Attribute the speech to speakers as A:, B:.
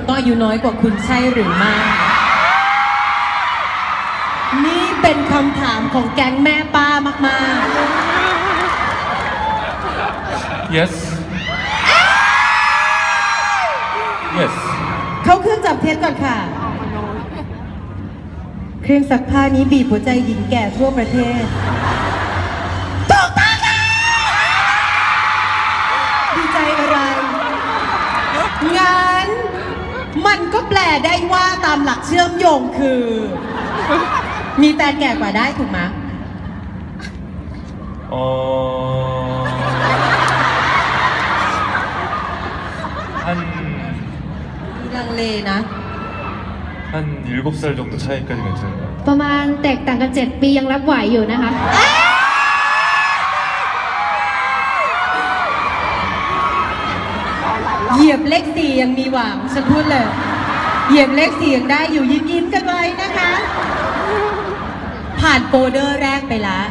A: กต้องอายุน้อยกว่าคุณใช่หรือไม่ นี่เป็นคำถามของแก๊งแม่ป้ามาก
B: Yes. Yes.
A: ๆ เข้าเครื่องจับเท็จก่อนค่ะ เครื่องซักผ้านี้บีบหัวใจหญิงแก่ทั่วประเทศ ถูกต้องค่ะ ดีใจอะไรงั้นมันก็ แปลได้ว่าตามหลักเชื่อมโยงคือ มีแฟนแก่กว่าได้ถูกไหม
B: 어. 한,
A: มีลังเลนะ
B: 한 7살 정도 차이까지 괜찮아요.
C: ประมาณแตกต่างกัน 7 ปียังรับไหวอยู่นะคะ
A: เหยียบเลขสี่ยังมีหวังฉันพูดเลย เหยียบเลขสี่ยังได้อยู่ยิ้มยิ้มๆกันไว้นะคะ ผ่านโฟลเดอร์แรกไปแล้ว